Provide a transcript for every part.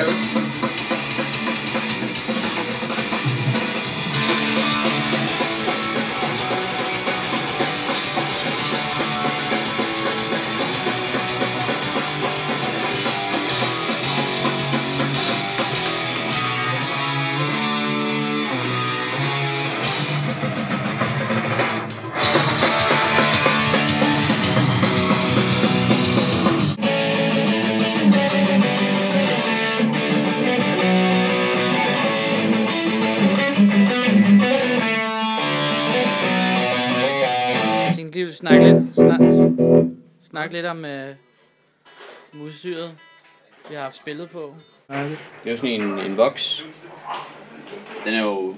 Jeg tænkte lige, snakke lidt, snak, snakke lidt om øh, museet, vi har haft spillet på. Det er jo sådan en, en voks. Den er jo...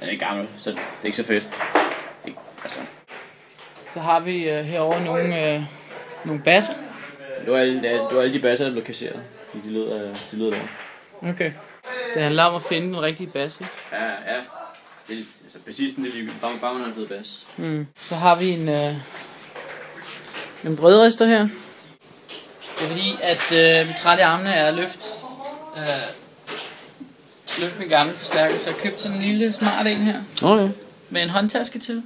Den er ikke gammel, så det er ikke så fedt. Det, altså, Så har vi øh, herovre nogle, øh, nogle basser. det var alle, det var alle de basser, der blev kasseret. De lød, de lød der. Okay. Det handler om at finde den rigtige bass. ikke? Ja, ja. Det er, altså, bassisten, det er lige bare, bare man har en fed bas. Mm. Så har vi en, øh, en brødrester her. Det er fordi, at øh, mit træt i armene er løft, øh, løft min gamle forstærker, så jeg har købt sådan en lille smart en her. Okay. Med en håndtaske til.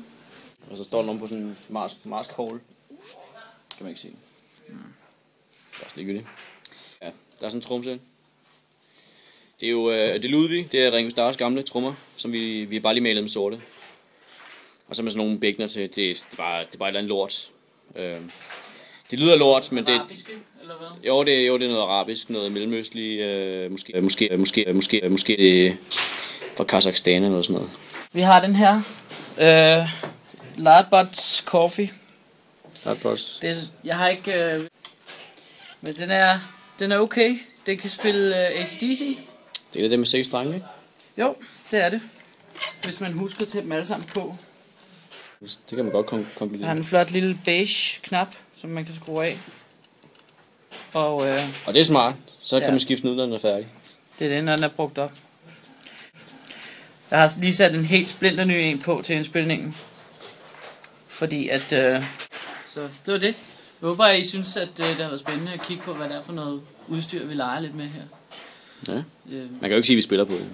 Og så står den om på sådan en mask, mask hole. Kan man ikke se. Det er også ligegyldigt. Ja, der er sådan en trumsæt. Det er jo øh, det er Ludvig, det er Ringo Starrs gamle trommer, som vi, vi har bare lige malet med sorte. Og så med sådan nogle bækkener til, det, er- det, er bare, det er bare et eller andet lort. Øh, det lyder lort, men det, Arabiske, eller hvad? jo, det, jo, det er noget arabisk, noget mellemøstlig, øh, måske, måske, måske, måske, måske det er fra Kazakhstan eller sådan noget. Vi har den her. Øh, Lardbots Coffee. Hardboss. Det er, jeg har ikke... Øh, men den er, den er okay. Den kan spille øh, ACDC. Det er det med seks strenge, ikke? Jo, det er det. Hvis man husker tage dem alle sammen på. Det kan man godt kon- Der har en flot lille beige knap, som man kan skrue af. Og øh, Og det er smart. Så kan Ja. man skifte den ud, når den er færdig. det er den, når den er brugt op. Jeg har lige sat en helt splinter ny en på til indspilningen. Fordi at... Øh, så det var det. Jeg håber, at I synes, at øh, det har været spændende at kigge på, hvad det er for noget udstyr, vi leger lidt med her. Ja. Øh, Man kan jo ikke sige, at vi spiller på det.